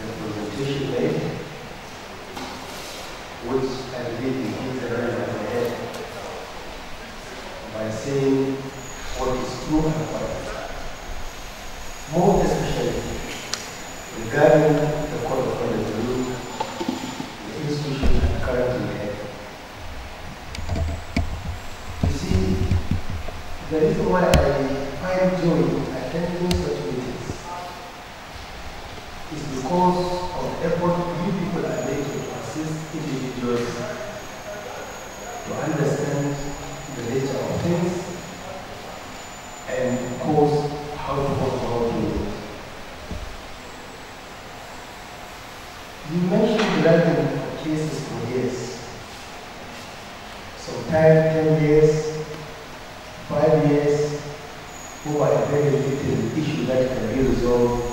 the presentation made, which I believe hit the on the head by saying what is true and what is not. More especially regarding the Code of Conduct rule, the institution I'm currently head. You see, the reason why I find joy attending such meetings is because of the effort you people are making to assist individuals to understand the nature of things and of course how to go about doing it. You mentioned granting of cases for years. Sometimes 10 years, 5 years, over a very little issue that can be resolved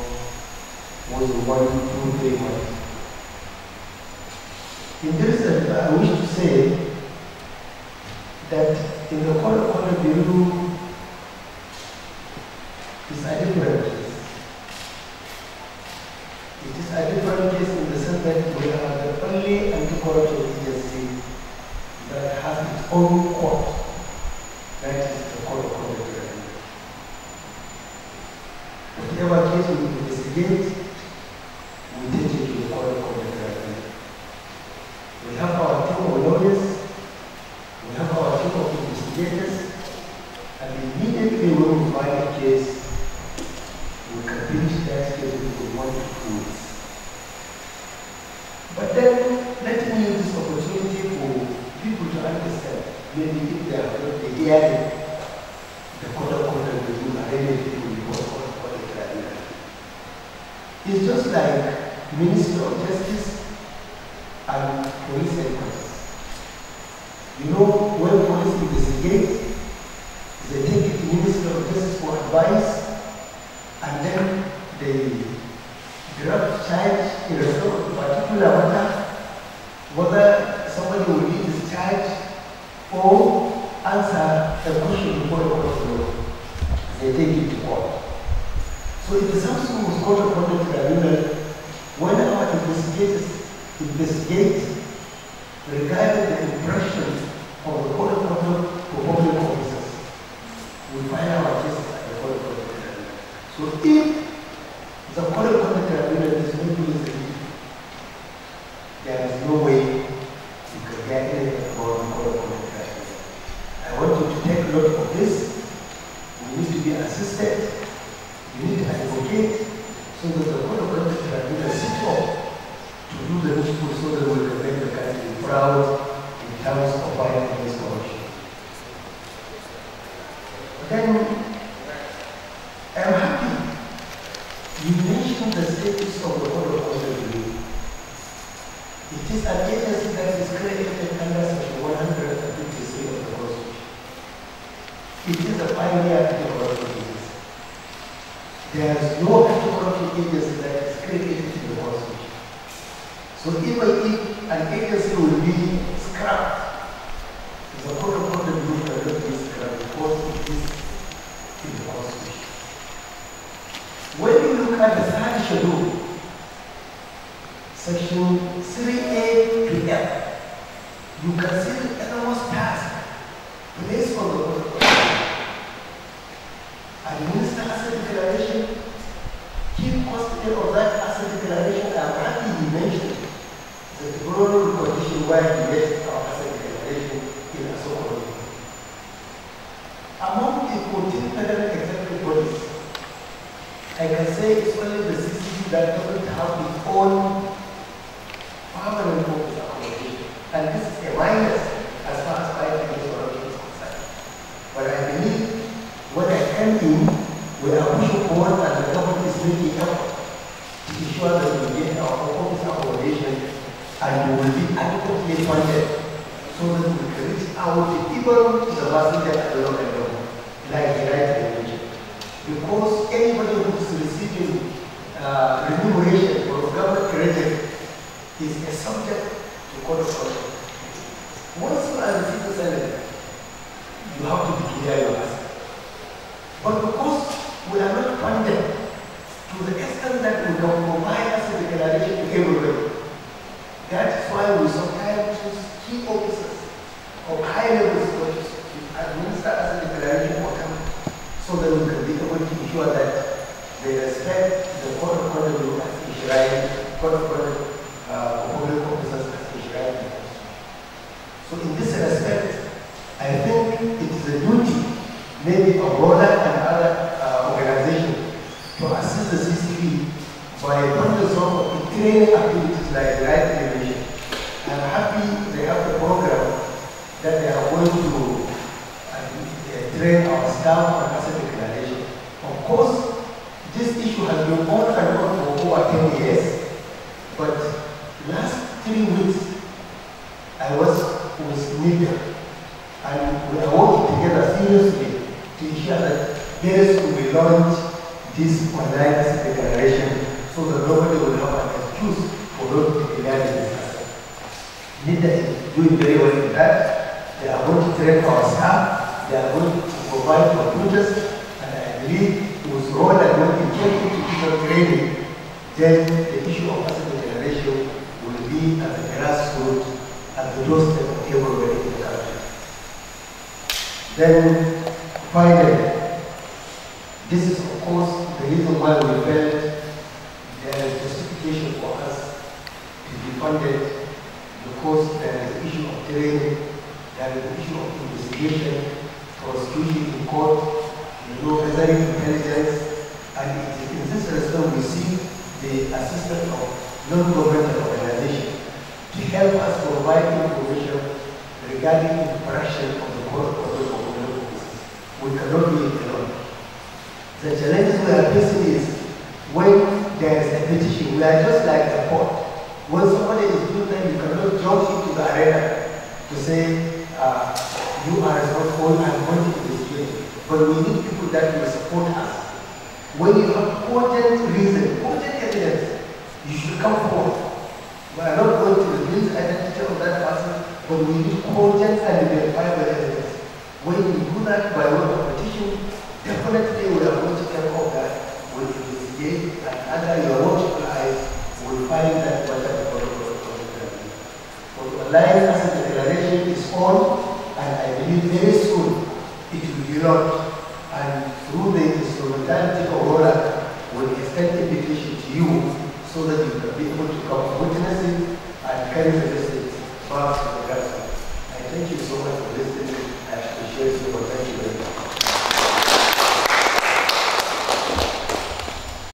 was one, two, three months. In this, uh, I wish to say that in the Code of Conduct Bureau is a different case. It is a different case in the sense that we are the only anti-corruption agency that has its own court. That is the Court of Conduct. Whatever case we investigate, we take it to the Code of Conduct Bureau. We have our team of lawyers, we have our team of investigators, and immediately when we find a case, we can finish that case within one to two weeks. But then, let me use this opportunity for people to It's just like Ministry of Justice and police. You know, when police investigate, they take it to Ministry of Justice for advice, and then they draft charge in a particular matter, whether somebody will be discharged or answer a question before the court of law. They take it to court. So it is something was called a the tribunal when our investigators investigate regarding the impression of the code of conduct for public officers. We find our cases at the code of tribunal. So if the code of is not doing the there is no way you can get anything about the code of tribunal. I want you to take note of this. We need to be assisted. You need to advocate so that the code of conduct tribunal sit up to do the needful so that we can make the country proud in terms of fighting against corruption. Then, I'm happy you mentioned the status of the Code of Conduct Bureau. It is an agency that is created under Section 153 of the Constitution. It is a pioneer. There is no anti-corruption agency that is created in the Constitution. So even if an agency will be scrapped, the Code of Conduct Bureau cannot be scrapped because it is in the Constitution. When you look at the third schedule, section 3A to F, you can see the enormous task placed on the Code of Conduct. Administer asset declaration, keep custody of that asset declaration. I'm happy you mentioned the broad condition where he gets our asset declaration in a so Among the 14 federal executive bodies, I can say it's only the CCB that doesn't have its own permanent office accommodation. And this is a minus as far as against corruption is concerned. But I believe when I came in, we are pushing forward and the government is making effort to ensure that we get our own office accommodation and we will be adequately funded so that we can reach out even to the passenger at the local level, like the right dimension. Because anybody who's receiving uh, remuneration or government credit is a subject to code of conduct. Once you are receiving salary, you have to be clear your asset. But because we are not funded to the extent that we don't provide us a declaration to everybody, that is why we suffer so they will be able to ensure that they respect the code of conduct as enshrined, code of conduct uh, public officers as Israel. So in this respect, I think it is a duty, maybe of ROLAC and other uh, organizations, to assist the CCB by doing some of training activities like light television. I'm happy they have a program that they are going to uh, train our staff and course, this issue has been on and on for over 10 years, but last three weeks I was with media and we are working together seriously to ensure that very will launch this online declaration so that nobody will have an excuse for not declaring this asset. NIDA is doing very well in that. They are going to train our staff, they are going to provide computers, and I believe it was role that when we get into people training, then the issue of asset declaration will be at the grassroots, at the doorstep of everybody in the country. Then, finally, this is of course the reason why we felt there is justification for us to be funded because there is the issue of training, there is the issue of investigation, prosecution in court, you know, gathering intelligence, and it is in this respect we see the assistance of non-governmental organizations to help us provide information regarding the operation of the court of the We cannot alone. The challenges we are facing is when there is a petition, we are just like a court. When somebody is doing that, you cannot jump into the arena to say, uh, you are responsible and going to investigate. But we need people that will support us. When you have potent reason, potent evidence, you should come forward. We are not going to release the identity of that person, but we need potent and verifiable evidence. When you do that by way of petition, definitely we are going to take off that, we investigate, and under your watchful eyes, will find that whatever For as a declaration is on, and I believe very soon it will be launched. And through the instrumentality of ROLAC, will extend invitation to you so that you can be able to come witness it and carry the message back